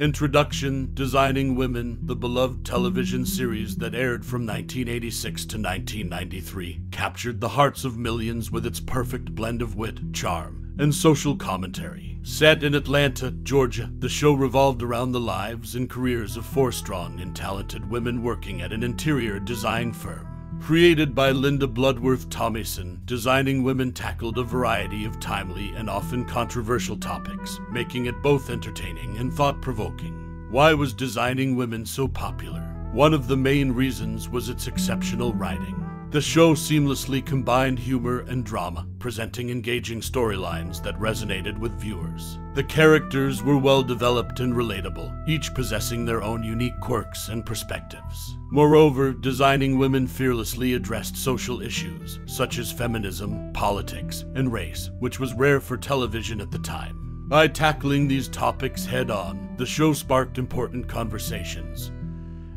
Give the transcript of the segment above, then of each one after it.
Introduction Designing Women, the beloved television series that aired from 1986 to 1993, captured the hearts of millions with its perfect blend of wit, charm, and social commentary. Set in Atlanta, Georgia, the show revolved around the lives and careers of four strong and talented women working at an interior design firm. Created by Linda Bloodworth Thomason, Designing Women tackled a variety of timely and often controversial topics, making it both entertaining and thought provoking. Why was Designing Women so popular? One of the main reasons was its exceptional writing. The show seamlessly combined humor and drama, presenting engaging storylines that resonated with viewers. The characters were well developed and relatable, each possessing their own unique quirks and perspectives. Moreover, Designing Women fearlessly addressed social issues such as feminism, politics, and race, which was rare for television at the time. By tackling these topics head on, the show sparked important conversations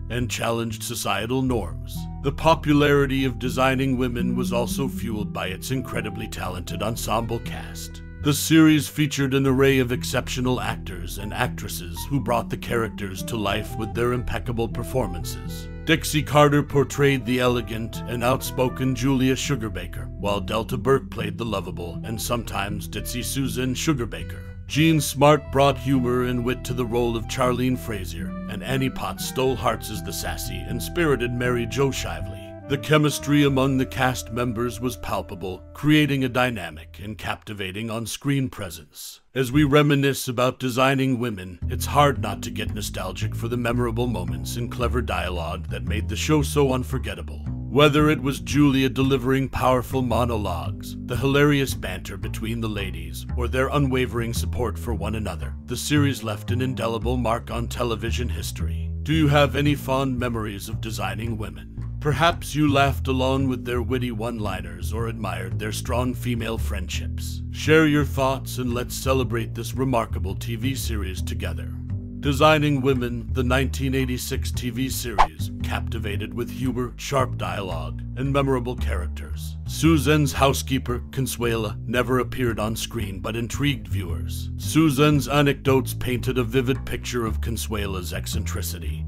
and challenged societal norms. The popularity of Designing Women was also fueled by its incredibly talented ensemble cast. The series featured an array of exceptional actors and actresses who brought the characters to life with their impeccable performances. Dixie Carter portrayed the elegant and outspoken Julia Sugarbaker, while Delta Burke played the lovable and sometimes ditzy Susan Sugarbaker. Jean Smart brought humor and wit to the role of Charlene Frazier, and Annie Potts stole hearts as the sassy and spirited Mary Jo Shively. The chemistry among the cast members was palpable, creating a dynamic and captivating on screen presence. As we reminisce about designing women, it's hard not to get nostalgic for the memorable moments and clever dialogue that made the show so unforgettable. Whether it was Julia delivering powerful monologues, the hilarious banter between the ladies, or their unwavering support for one another, the series left an indelible mark on television history. Do you have any fond memories of designing women? Perhaps you laughed along with their witty one liners or admired their strong female friendships. Share your thoughts and let's celebrate this remarkable TV series together. Designing Women, the 1986 TV series, captivated with humor, sharp dialogue, and memorable characters. Susan's housekeeper, Consuela, never appeared on screen but intrigued viewers. Susan's anecdotes painted a vivid picture of Consuela's eccentricity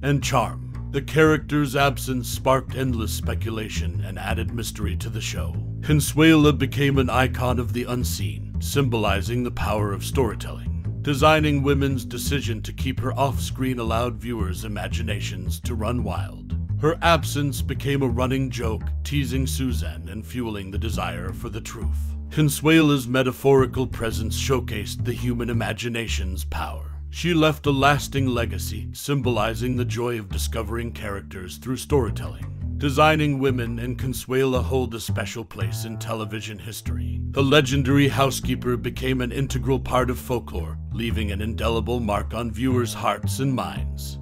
and charm. The character's absence sparked endless speculation and added mystery to the show. Consuela became an icon of the unseen, symbolizing the power of storytelling. Designing women's decision to keep her off screen allowed viewers' imaginations to run wild. Her absence became a running joke, teasing Suzanne and fueling the desire for the truth. Consuela's metaphorical presence showcased the human imagination's power. She left a lasting legacy, symbolizing the joy of discovering characters through storytelling. Designing Women and Consuela hold a special place in television history. The legendary housekeeper became an integral part of folklore, leaving an indelible mark on viewers' hearts and minds.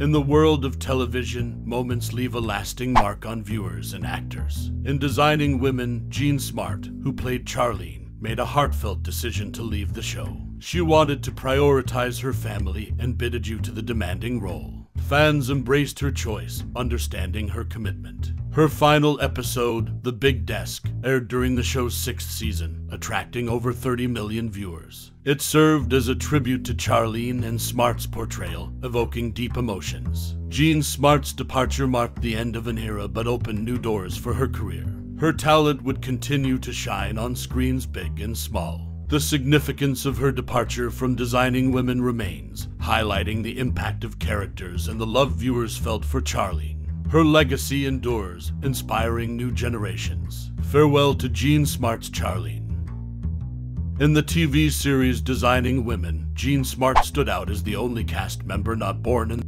In the world of television, moments leave a lasting mark on viewers and actors. In Designing Women, Jean Smart, who played Charlene, made a heartfelt decision to leave the show. She wanted to prioritize her family and bid adieu to the demanding role. Fans embraced her choice, understanding her commitment. Her final episode, The Big Desk, aired during the show's sixth season, attracting over 30 million viewers. It served as a tribute to Charlene and Smart's portrayal, evoking deep emotions. Jean Smart's departure marked the end of an era but opened new doors for her career. Her talent would continue to shine on screens big and small. The significance of her departure from designing women remains, highlighting the impact of characters and the love viewers felt for Charlene. Her legacy endures, inspiring new generations. Farewell to Jean Smart's Charlene. In the TV series Designing Women, Jean Smart stood out as the only cast member not born in